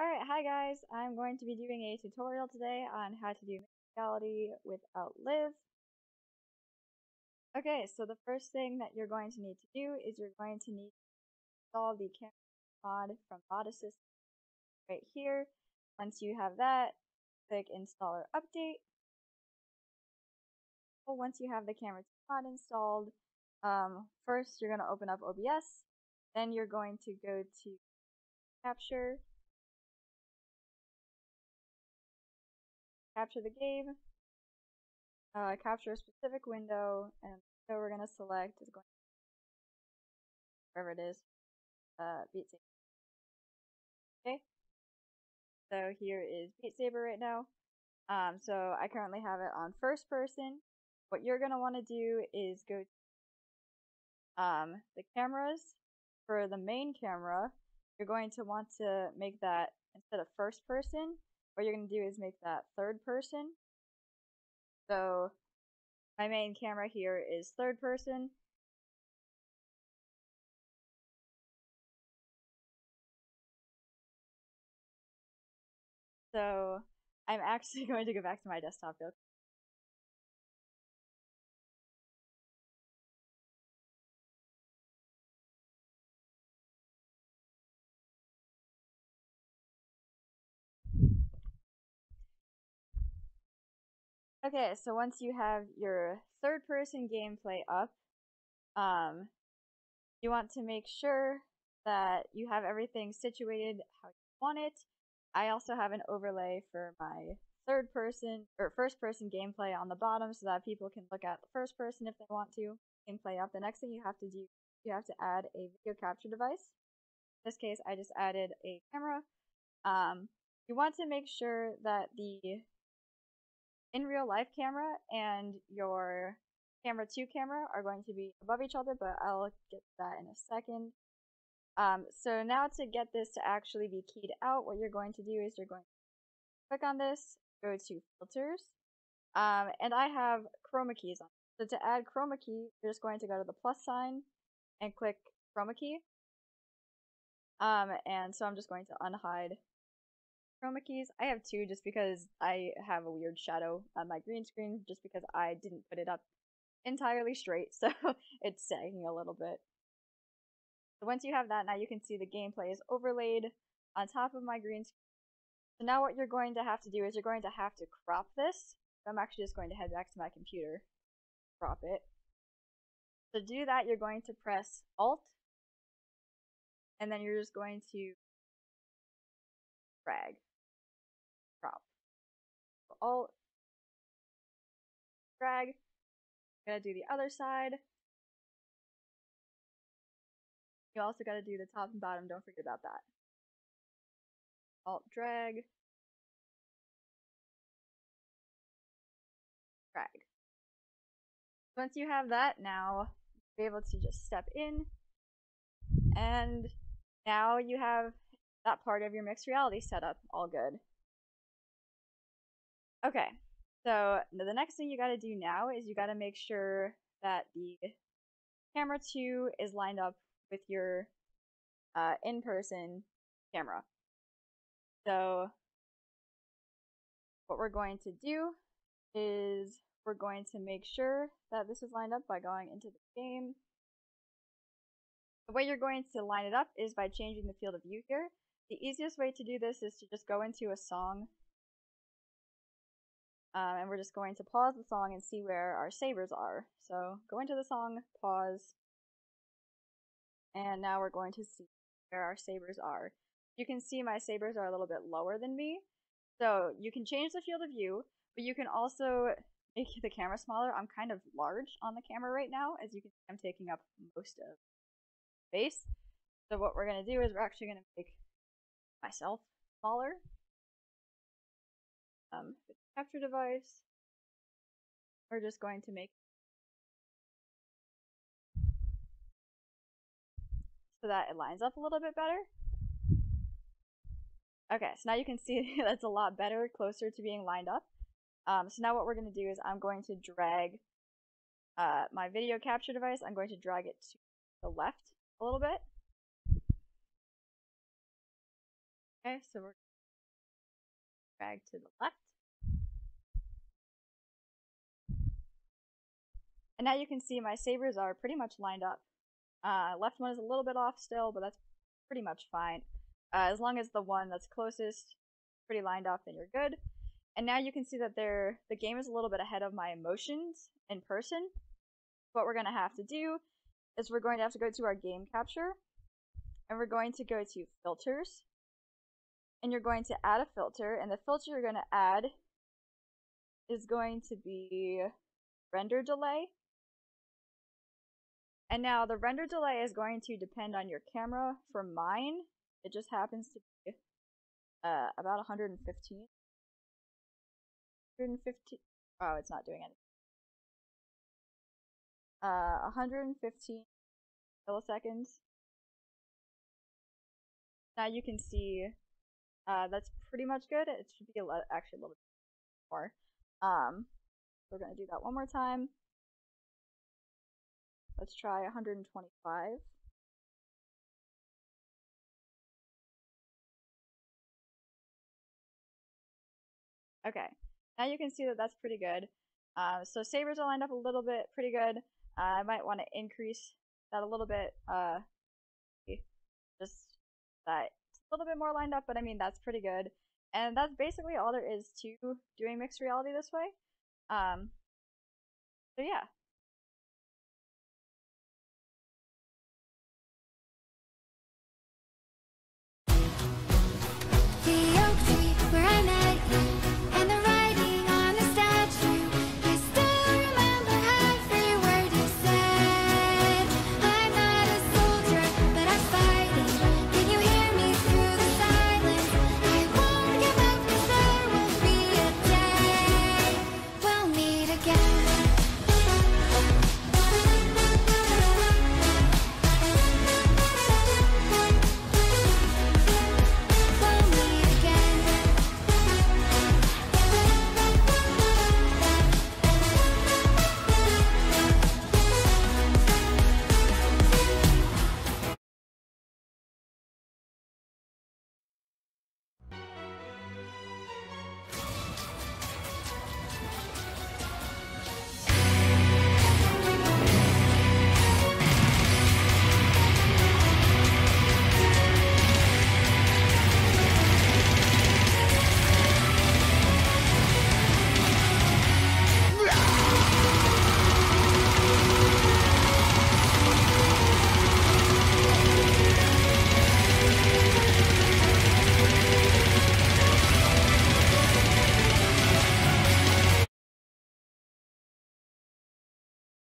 Alright, hi guys, I'm going to be doing a tutorial today on how to do reality without LIV. Okay, so the first thing that you're going to need to do is you're going to need to install the camera mod from Mod Assistant right here. Once you have that, click installer update. Well, once you have the camera mod installed, um, first you're going to open up OBS, then you're going to go to capture capture the game, uh, capture a specific window, and so we're going to select is going wherever it is, uh, Beat Saber. Okay, so here is Beat Saber right now. Um, so I currently have it on first person. What you're going to want to do is go um, the cameras for the main camera. You're going to want to make that instead of first person, what you're going to do is make that third person. So my main camera here is third person. So I'm actually going to go back to my desktop real Okay, so once you have your third person gameplay up, um, you want to make sure that you have everything situated how you want it. I also have an overlay for my third person or first person gameplay on the bottom so that people can look at the first person if they want to gameplay up. The next thing you have to do, you have to add a video capture device. In this case, I just added a camera. Um, you want to make sure that the in real life camera and your camera 2 camera are going to be above each other, but I'll get that in a second. Um, so now to get this to actually be keyed out, what you're going to do is you're going to click on this, go to filters, um, and I have chroma keys on. So to add chroma key, you're just going to go to the plus sign and click chroma key. Um, and so I'm just going to unhide chroma keys. I have two just because I have a weird shadow on my green screen just because I didn't put it up entirely straight, so it's sagging a little bit. So once you have that, now you can see the gameplay is overlaid on top of my green screen. So now what you're going to have to do is you're going to have to crop this. I'm actually just going to head back to my computer, crop it. To do that, you're going to press Alt, and then you're just going to drag. Alt, drag. I'm gonna do the other side. You also gotta do the top and bottom, don't forget about that. Alt, drag. Drag. Once you have that, now you'll be able to just step in and now you have that part of your mixed reality set up all good. Okay, so the next thing you got to do now is you got to make sure that the camera 2 is lined up with your uh, in-person camera. So what we're going to do is we're going to make sure that this is lined up by going into the game. The way you're going to line it up is by changing the field of view here. The easiest way to do this is to just go into a song um, and we're just going to pause the song and see where our sabers are. So go into the song, pause, and now we're going to see where our sabers are. You can see my sabers are a little bit lower than me. So you can change the field of view, but you can also make the camera smaller. I'm kind of large on the camera right now. As you can see, I'm taking up most of space. So what we're going to do is we're actually going to make myself smaller. Um, capture device. We're just going to make so that it lines up a little bit better. Okay, so now you can see that's a lot better, closer to being lined up. Um, so now what we're going to do is I'm going to drag uh, my video capture device, I'm going to drag it to the left a little bit. Okay, so we're drag to the left. And now you can see my sabers are pretty much lined up. Uh, left one is a little bit off still, but that's pretty much fine. Uh, as long as the one that's closest pretty lined up, then you're good. And now you can see that the game is a little bit ahead of my emotions in person. What we're going to have to do is we're going to have to go to our game capture, and we're going to go to filters, and you're going to add a filter, and the filter you're going to add is going to be render delay. And now the render delay is going to depend on your camera. For mine, it just happens to be uh, about 115. 150. Oh, it's not doing anything. Uh, 115 milliseconds. Now you can see uh, that's pretty much good. It should be a lot, actually a little bit more. Um, we're gonna do that one more time. Let's try 125. Okay, now you can see that that's pretty good. Uh, so sabers are lined up a little bit pretty good. Uh, I might want to increase that a little bit. Uh, just that little bit more lined up, but I mean that's pretty good. And that's basically all there is to doing mixed reality this way. Um, so yeah,